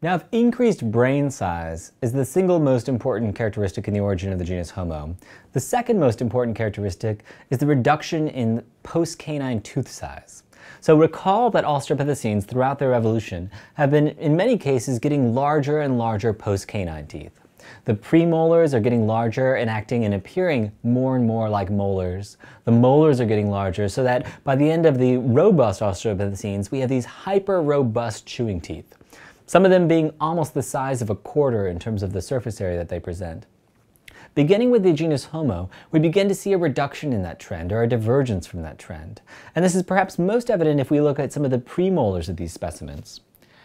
Now, if increased brain size is the single most important characteristic in the origin of the genus Homo, the second most important characteristic is the reduction in post-canine tooth size. So recall that Australopithecines throughout their evolution have been, in many cases, getting larger and larger post-canine teeth. The premolars are getting larger and acting and appearing more and more like molars. The molars are getting larger so that by the end of the robust Australopithecines, we have these hyper-robust chewing teeth some of them being almost the size of a quarter in terms of the surface area that they present. Beginning with the genus Homo, we begin to see a reduction in that trend or a divergence from that trend. And this is perhaps most evident if we look at some of the premolars of these specimens.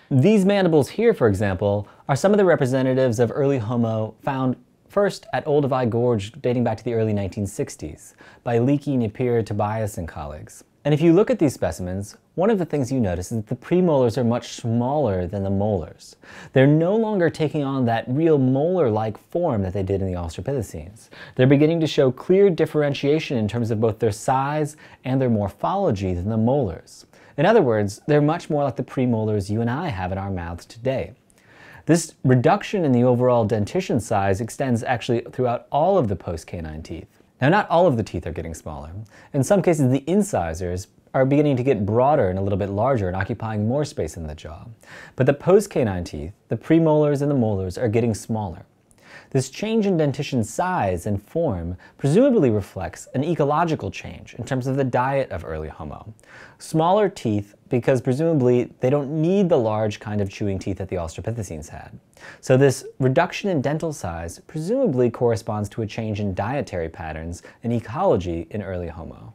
These mandibles here, for example, are some of the representatives of early Homo found first at Olduvai Gorge dating back to the early 1960s by Leakey, Napier, Tobias, and colleagues. And if you look at these specimens, one of the things you notice is that the premolars are much smaller than the molars. They're no longer taking on that real molar-like form that they did in the Australopithecines. They're beginning to show clear differentiation in terms of both their size and their morphology than the molars. In other words, they're much more like the premolars you and I have in our mouths today. This reduction in the overall dentition size extends actually throughout all of the post-canine teeth. Now, not all of the teeth are getting smaller. In some cases, the incisors are beginning to get broader and a little bit larger and occupying more space in the jaw. But the post-canine teeth, the premolars and the molars, are getting smaller. This change in dentition size and form presumably reflects an ecological change in terms of the diet of early Homo. Smaller teeth because presumably they don't need the large kind of chewing teeth that the Australopithecines had. So this reduction in dental size presumably corresponds to a change in dietary patterns and ecology in early Homo.